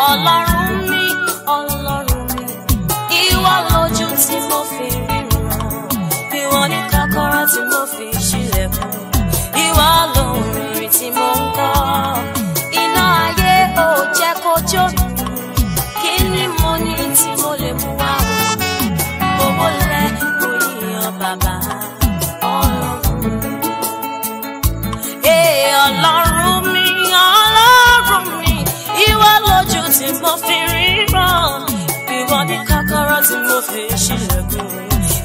Ọlọ́run mi, Ọlọ́run mi, ìwọ lójú tí mo fi ríran, ìwọ ní kọ́kọ́rọ́ tí mo fi ṣílẹ̀kùn, ìwọ lórin tí mo ń kọ́, iná ayé ò jẹ́ kó jó mi, kí ni mo ní mo fi ríran, ìwọ ní kọ́kọ́rọ́ tí mo fi ṣílẹ̀kùn,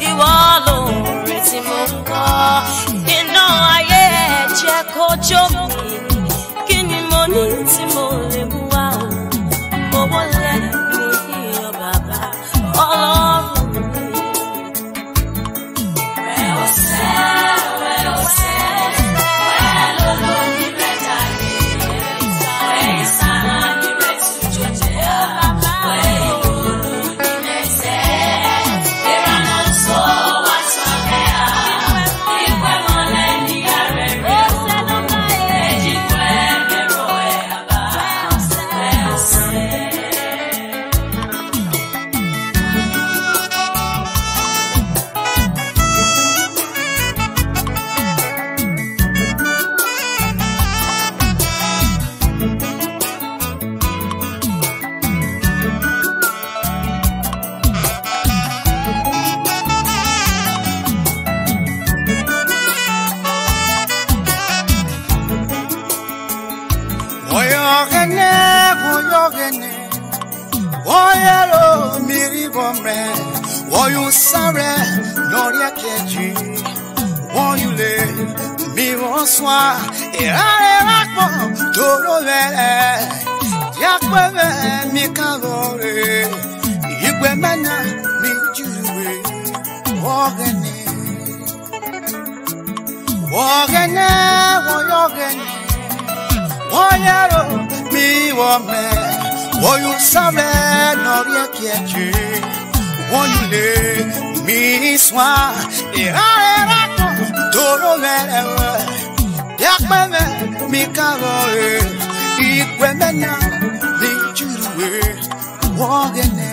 ìwọ lórin tí mo ń kọ́, iná ayé ẹ̀ jẹ́ kó jó mi, Woyogene, Oyero mi wome Oyu sabe norie kiechi Oyule mi swa Irare rako toro verewe Yakmeme mi kagore Ikwe mena mi juruwe Wogene